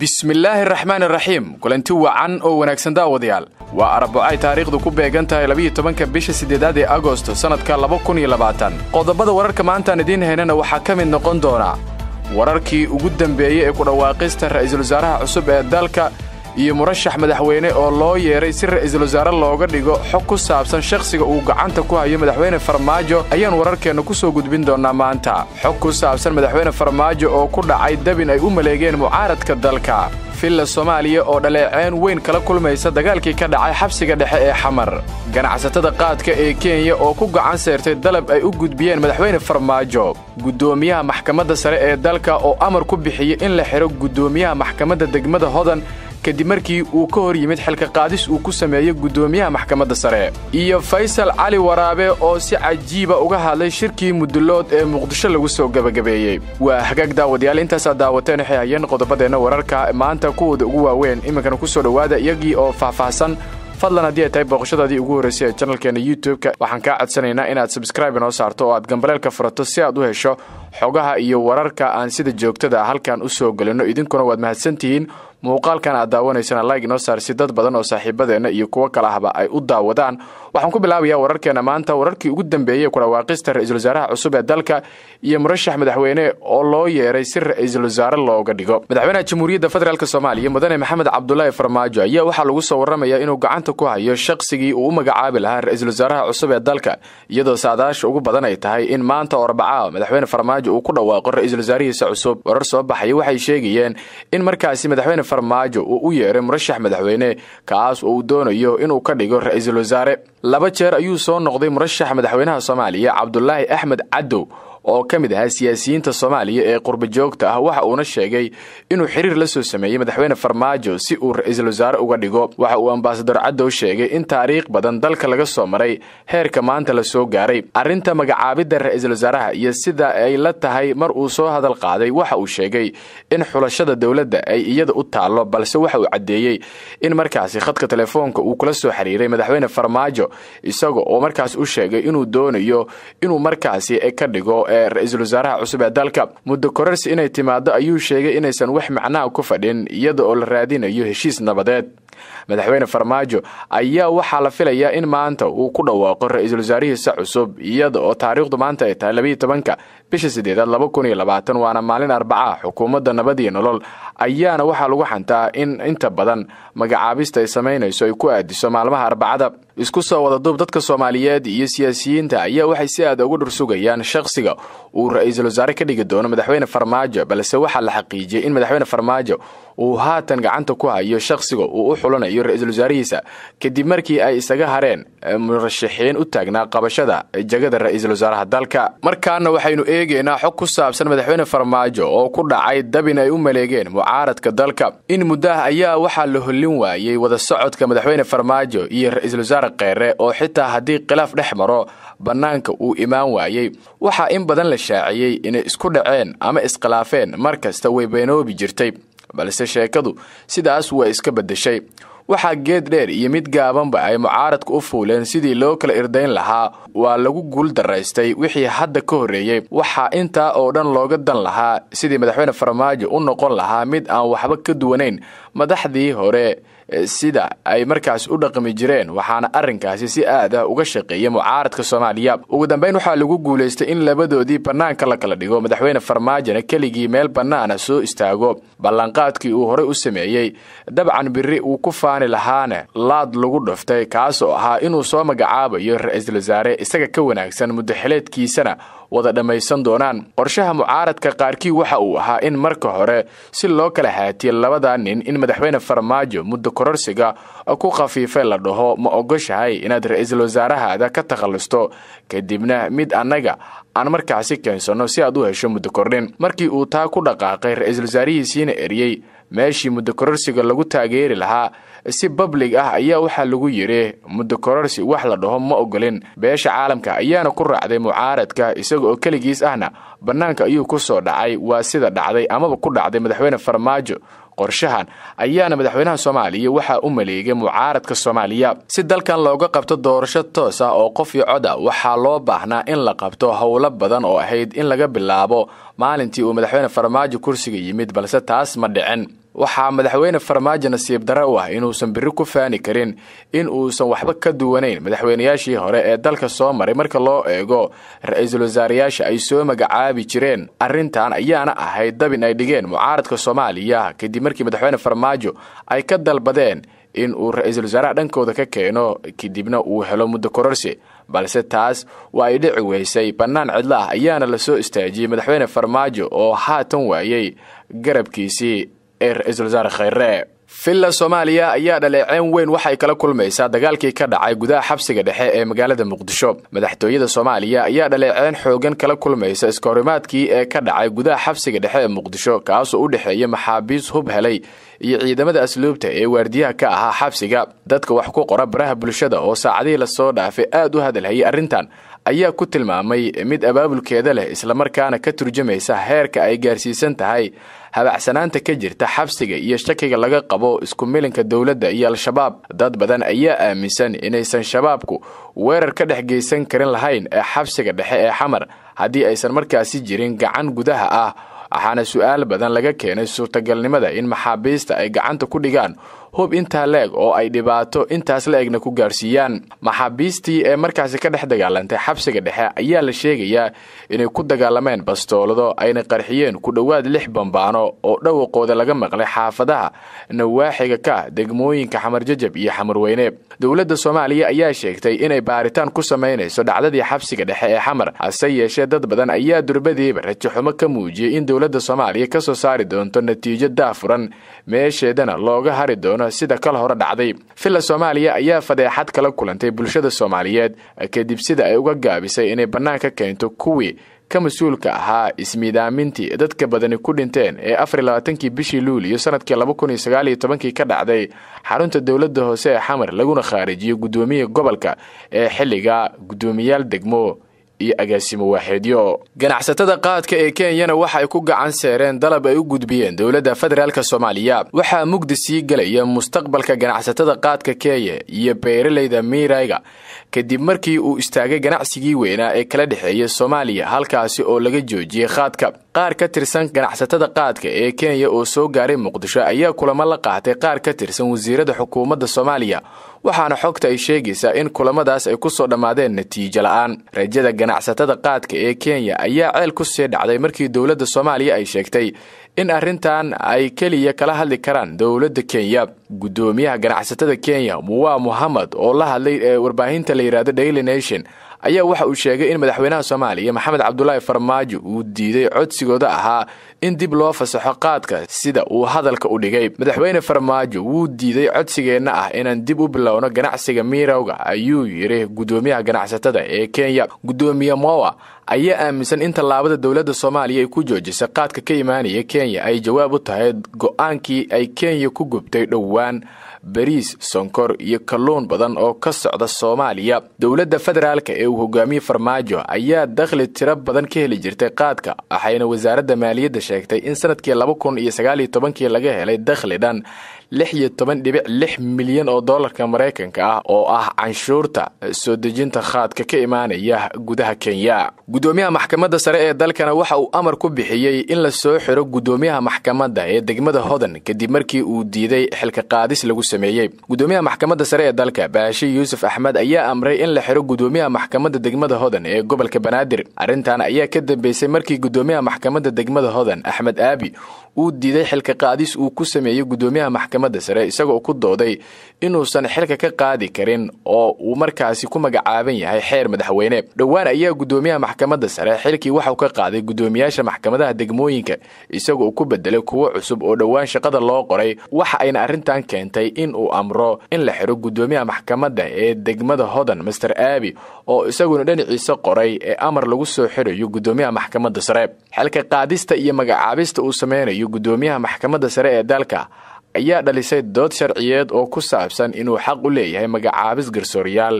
bismillaahi raxmaan raxiim kulanti wacan oo wanaagsan daawadayaal. Waa arbacay taariikhdu ku beegan tahay bisha siddeedaad ee agosto sannadka laba kun iyo labaatan. Qodobada wararka maantaan idiin haynana waxaa ka mid noqon doona wararkii ugu dembeeyey ee ku dhawaaqista ra'iisul wasaaraha cusub ee dalka iyo murashax madaxweyne oo loo yeedhay si ra'iisul wasaare looga dhigo xog ku saabsan shakhsiga uu gacanta ku hayo madaxweyne farmaajo ayaan wararkeenna ku soo gudbin doonnaa maanta. Xog ku saabsan madaxweyne farmaajo oo ku dhacay dabin ay u maleegeen mucaaradka dalka. Villa soomaaliya oo dhaleeceen weyn kala kulmaysa dagaalkii ka dhacay xabsiga dhexe ee xamar. Ganacsatada qaadka ee kenya oo ku gacan seertay dalab ay u gudbiyeen madaxweyne farmaajo. Guddoomiyaha maxkamadda sare ee dalka oo amar ku bixiyey in la xidho guddoomiyaha maxkamadda degmada hodan kadib markii uu ka hor yimid xilka qaadis uu ku sameeyey guddoomiyaha maxkamadda sare. Iyo faysal cali waraabe oo si cajiiba uga hadlay shirkii mudullood ee muqdisho lagu soo gebagabeeyey waa hagaag daawadayaal intaasaa daawateen waxay hayeen wararka. Maanta kuwooda ugu waaweyn iminkana ku soo dhowaada iyagii oo faahfaahsan. Fadlan haddii ay tahay booqashadaadii ugu horraysay ee janalkeena youtube-ka waxaan kaa codsanaynaa inaad sabskraibe inoo saarto oo aad gambaleelka furato si aad u hesho xogaha iyo wararka aan sida joogtada halkan u soo gelinno idinkuna waad mahadsantihiin muuqaalkan aad daawanaysana like inoo saar si dad badan oo saaxiibadeenna iyo kuwo kale ahba ay u daawadaan waxaan ku bilaabayaa wararkeena maanta. Wararkii ugu dambeeyey ku dhawaaqista ra'iisul wasaaraha cusub ee dalka iyo murashax madaxweyne oo loo yeedhay si ra'iisul wasaare looga dhigo. Madaxweynaha jamhuuriyadda federaalk soomaaliya mudane maxamed cabdulaahi farmaajo ayaa waxaa lagu soo warramayaa inuu gacanta ku hayo shaqsigii uu u magacaabi lahaa ra'iisul wasaaraha cusub ee dalka iyadoo saadaasha ugu badan ay tahay in maanta oo arbacaa madaxweyne farmaajo uu ku dhawaaqo ra'iisul wasaarihiisa cusub. Warar soo baxaya waxay sheegayeen in markaasi madaxweyne farmaajo uu u yeedhay murashax madaxweyne kaas oo uu doonayo inuu ka dhigo ra'iisul wasaare laba jeer ayuu soo noqday murashaxa madaxweynaha soomaaliya cabdulaahi axmed cadow oo ka mid ahaa siyaasiyiinta soomaaliya ee qurba joogta ah waxa uuna sheegay inuu xiriir la soo sameeyey madaxweyne farmaajo si uu ra'iisul wasaare uga dhigo. Waxa uu ambasador cadow sheegay in taariikh badan dalka laga soo maray heerka maanta la soo gaaray. Arrinta magacaabidda ra'iisul wasaaraha iyo sida ay la tahay mar uu soo hadal qaaday waxa uu sheegay in xulashada dowladda ay iyada u taallo balse waxa uu caddeeyey in markaasi khadka telefoonka uu kula soo xiriiray madaxweyne farmaajo isaga oo markaas u sheegay inuu doonayo inuu markaasi ka dhigo ee ra'iisul wasaaraha cusub ee dalka. Muddo korarsi inay timaado ayuu sheegay inaysan wax macnaha ku fadhin iyada oo la raadinayo heshiis nabadeed. Madaxweyne farmaajo ayaa waxaa la filayaa in maanta uu ku dhawaaqo ra'iisul wasaarihiisa cusub iyada oo taariikhdu maanta ay tahay labiiyo tobanka bisha siddeedaad laba kun iyo labaatan waana maalin arbaca xukuumadda nabad iyo nolol. Ayaana waxaa lagu xantaa in inta badan magacaabista ay samaynayso ay ku aadiso maalmaha arbacada isku soo wada duub dadka soomaaliyeed iyo siyaasiyiinta ayaa waxay si aad uga dhursugayaan shakhsiga uu ra'iisul wasaare ka dhigi doono madaxweyne farmaajo balse waxaa la xaqiijiyey in madaxweyne farmaajo uu haatan gacanta ku hayo shakhsiga uu u xulanayo ra'iisul wasaarihiisa kadib markii ay isaga hareen murashaxiin u taagnaa qabashada jagada ra'iisul wasaaraha dalka. Markaana waxaynu eegaynaa xog ku saabsan madaxweyne farmaajo oo ku dhacay dabin ay u maleegeen mucaaradka dalka. In muddaha ayaa waxaa la hollin waayey wada socodka madaxweyne farmaajo iyo ra'iisul kheere oo xitaa haddii khilaaf dhex maro bannaanka uu imaan waayey. Waxaa in badan la shaaciyey inay isku dhaceen ama iskhilaafeen mar kasta way beenoobi jirtay balse sheekadu sidaas waa iska beddeshay. Waxaa geed dheer iyo mid gaabanba ay mucaaradku u fuuleen sidii loo kala irdayn lahaa waa lagu guul daraystay wixii hadda ka horreeyey waxaa intaa oo dhan looga dan lahaa sidii madaxweyne farmaajo u noqon lahaa mid aan waxba ka duwanayn madaxdii hore sida ay markaas u dhaqmi jireen waxaana arrinkaasi si aad ah uga shaqeeya mucaaradka soomaaliya. Ugu dambayn waxaa lagu guulaystay in labadoodii bannaanka la kala dhigo madaxweyne farmaajona keligii meel bannaana soo istaago. Ballanqaadkii uu horey u sameeyey dabcan biri uu ku faani lahaana laad lagu dhuftay kaas oo ahaa inuu soo magacaabayo ra'iisul wasaare isaga ka wanaagsan muddaxileedkiisana wada dhammaysan doonaan. Qorshaha mucaaradka qaarkii waxa uu ahaa in marka hore si loo kala haatiye labada nin in madaxweyne farmaajo muddo kororsiga ku khafiifay la dhaho ma ogoshahay inaad ra'iisul wasaarahaada ka takhallusto kadibna mid annaga aan markaasi keensanno si aad u hesho muddo kordhin. Markii uu taa ku dhaqaaqay ra'iisul wasaarihiisiina eriyey meeshii muddo kororsiga lagu taageeri lahaa si bablig ah ayaa waxaa lagu yidhi muddo kororsi wax la dhaho ma ogolin. Beesha caalamka ayaana ku raacday mucaaradka isaga oo keligiis ahna bannaanka ayuu ku soo dhacay. Waa sida dhacday amaba ku dhacday madaxweyne farmaajo qorshahan ayaana madaxweynaha soomaaliya waxaa u maleegay mucaaradka soomaaliya si dalkan looga qabto doorasho toos ah oo qof iyo cod a waxaa loo baahnaa in la qabto howlo badan oo ahayd in laga bilaabo maalintii uu madaxweyne farmaajo kursiga yimid balse taas ma dhicin waxaa madaxweyne farmaajo nasiib dare u ah inuusan biri ku faani karin in uusan waxba ka duwanayn madaxweynayaashii hore ee dalka soo maray marka loo eego ra'iisul wasaarayaasha ay soo magacaabi jireen. Arrintan ayaana ahayd dabin ay dhigeen mucaaradka soomaaliya kadib markii madaxweyne farmaajo ay ka dalbadeen in uu ra'iisul wasaaraha dhankooda ka keeno kadibna uu helo muddo kororsi. Balse taas waa ay dhici weysay bannaan cidlo ah ayaana la soo istaajiyey madaxweyne farmaajo oo haatan waayey garabkiisii ee ra'iisul wasaare khayre. Villa soomaaliya ayaa dhaleeceyn weyn waxay kala kulmaysaa dagaalkii ka dhacay gudaha xabsiga dhexe ee magaalada muqdisho. Madaxtooyada soomaaliya ayaa dhaleeceyn xoogan kala kulmaysa iskahorimaadkii ee ka dhacay gudaha xabsiga dhexe ee muqdisho kaasoo u dhexeeya maxaabiis hub helay iyo ciidamada asluubta ee waardiyaha ka ahaa xabsiga. Dadka wax ku qora baraha bulshada oo saacadihii la soo dhaafay aad u hadalhayay arrintan ayaa ku tilmaamay mid abaabulkeeda leh islamarkaana ka turjumaysa heerka ay gaarsiisan tahay habacsanaanta ka jirta xabsiga iyo shakiga laga qabo isku milinka dowladda iyo al-shabaab. Dad badan ayaa aaminsan inaysan shabaabku weerar ka dhex geysan karin lahayn ee xabsiga dhexe ee xamar. Haddii aysan markaasi jirin gacan gudaha ah waxaana su'aal badan laga keenay suurtagalnimada in maxaabiista ay gacanta ku dhigaan hub intaa la-eg oo ay dhibaato intaas la egna ku gaarsiiyaan. Maxaabiistii ee markaasi ka dhex dagaalantay xabsiga dhexe ayaa la sheegayaa inay ku dagaalameen bastoolado ayna qarxiyeen ku dhowaad lix bambaano oo dhawaqooda laga maqlay xaafadaha nawaaxiga ka degmooyinka xamarjajab iyo xamarweyne dowladda soomaaliya ayaa sheegtay inay baaritaan ku samaynayso dhacdadii xabsiga dhexe ee xamar hase yeeshee dad badan ayaa durbadiiba rajaxumo ka muujiyey in dowladda soomaaliya ka soo saari doonto natiijo daafuran meesheedana looga hari doono sida kal hore dhacday. Villa soomaaliya ayaa fadeexad kala kulantay bulshada soomaaliyeed kadib sida ay uga gaabisay inay bannaanka keento kuwii ka mas'uulka ahaa ismiidaamintii dadka badani ku dhinteen ee afar labaatankii bishii luuliyo sannadkii laba kun iyo ka dhacday xarunta dowladda hoose ee xamar laguna khaarijiyey guddoomiya gobolka ee xilliga guddoomiyaal degmo iyo agaasimo waaxeedyo ganacsatada qaadka ee kenyana waxa ay ku gacan seereen dalab ay u gudbiyeen dowladda federaalk soomaaliya. Waxaa mugdi sii gelaya mustaqbalka ganacsatada qaadka kenya iyo beeraleyda miirayga kadib markii uu istaagay ganacsigii weynaa ee kala dhexeeya soomaaliya halkaasi oo laga joojiyey qaadka qaar ka tirsan ganacsatada qaadka ee kenya oo soo gaaray muqdisho ayaa kulamo la qaatay qaar ka tirsan wasiirada xukuumadda soomaaliya waxaana xogta ay sheegaysaa in kulamadaas ay ku soo dhammaadeen natiijo la'aan. Rajada ganacsatada qaadka ee kenya ayaa ceel ku sii dhacday markii dowladda soomaaliya ay sheegtay in arrintan ay keliya kala hadli karaan dowladda kenya. Guddoomiyaha ganacsatada kenya muwa muhamed oo la hadlay ee warbaahinta la yidhahdo daily nation ayaa waxa uu sheegay in madaxweynaha soomaaliya maxamed cabdulaahi farmaajo uu diiday codsigooda ahaa in dib loo fasaxo qaadka sida uu hadalka u dhigay. Madaxweyne farmaajo wuu diiday codsigeenna ah inaan dib u bilowno ganacsiga miirowga ayuu yidhi guddoomiyaha ganacsatada ee kenya. Guddoomiye mowa ayaa aaminsan in tallaabada dowladda soomaaliya ay ku joojisay qaadka ka imaanaya kenya ay jawaab u tahay go'aankii ay kenya ku gubtay dhowaan bariis sonkor iyo kalluun badan oo ka socda soomaaliya. Dowladda federaalka ee uu hogaamiye farmaajo ayaa dakhli tiro badan ka heli jirtay qaadka waxayna wasaaradda maaliyadda sheegtay in sannadkii laba kun iyo sagaal iyo tobankii laga helay dakhli dhan lix iyo toban dhibic lix milyan oo dollarka maraykanka ah oo ah canshuurta soo dejinta khaadka ka imaanaya gudaha kenya. Guddoomiyaha maxkamadda sare ee dalkana waxa uu amar ku bixiyey in la soo xiro guddoomiyaha maxkamadda ee degmada hodan kadib markii uu diiday xilka qaadis lagu sameeyey. Guddoomiyaha maxkamadda sare ee dalka baashi yuusuf axmed ayaa amray in la xiro guddoomiyaha maxkamadda degmada hodan ee gobolka banaadir. Arrintan ayaa ka dambeysay markii guddoomiyaha maxkamadda degmada hodan axmed aabi uu diiday xilka qaadis uu ku sameeyey guddoomiyaha maxkamadda sare isagoo ku dooday inuusan xilka ka qaadi karin oo uu markaasi ku magacaaban yahay xeer madaxweyne. Dhowaan ayaa guddoomiyaha maxkamadda sare xilkii waxauu ka qaaday guddoomiyaasha maxkamadaha degmooyinka isagoo ku bedelay kuwo cusub oo dhowaan shaqada loo qoray. Waxa ayna arrintan keentay in uu amro in la xiro guddoomiyaha maxkamadda ee degmada hodan master aabi oo isaguna dhinaciisa qoray ee amar lagu soo xirayo guddoomiyaha maxkamadda sare. Xilka qaadista iyo magacaabista uu sameynayo guddoomiyaha maxkamadda sare ee dalka ayaa dhalisay dood sharciyeed oo ku saabsan inuu xaq u leeyahay magacaabis garsooryaal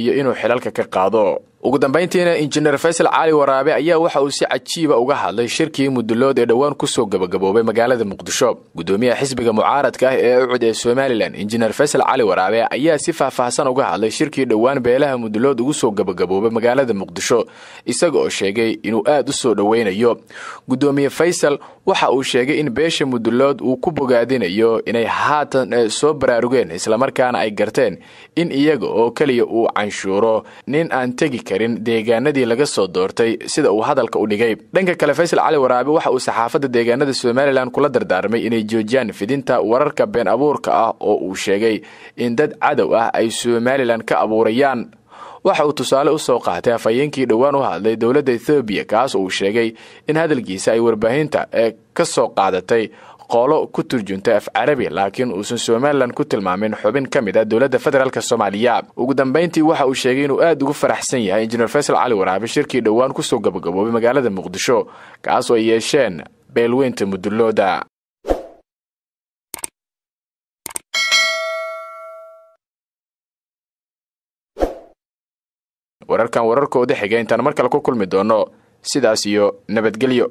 iyo inuu xilalka ka qaado ugu dambayntiina injineer faysal cali waraabe ayaa waxa uu si cajiiba uga hadlay shirkii mudulood ee dhowaan ku soo gabagaboobay magaalada muqdisho. Gudoomiyaha xisbiga mucaaradka ah ee ucud ee somalilan injineer faysal cali waraabe ayaa si faahfaahsan uga hadlay shirkii dhowaan beelaha mudulood ugu soo gabagaboobay magaalada muqdisho isaga oo sheegay inuu aad u soo dhoweynayo. Gudoomiye faysal waxa uu sheegay in beesha mudulood uu ku bogaadinayo inay haatan soo baraarugeen islamarkaana ay garteen in iyaga oo keliya uu canshuuro. Nin aan tegi deegaanadii laga soo doortay sida uu hadalka u dhigay. Dhanka kale faysal cali waraabe waxa uu saxaafadda deegaanada somalilan kula dardaarmay inay joojiyaan fidinta wararka been abuurka ah oo uu sheegay in dad cadow ah ay somalilan ka abuurayaan. Waxa uu tusaale u soo qaatay afhayeenkii dhowaan u hadlay dowladda ethoobiya kaas uu sheegay in hadalkiisa ay warbaahinta ee ka soo qaadatay qoolo ku turjuntay af carabi laakiin uusan somalilan ku tilmaamin xubin ka mid a dowladda federaalk soomaaliya. Ugu dambayntii waxa uu sheegay inuu aad ugu faraxsan yahay injineer faysal cali waraabe shirkii dhowaan ku soo gabagaboobay magaalada muqdisho kaas oo ay yeesheen beelweynta mudulooda wararkan wararkooda xiga intaan mar ku kulmi doono sidaas iyo nabadgelyo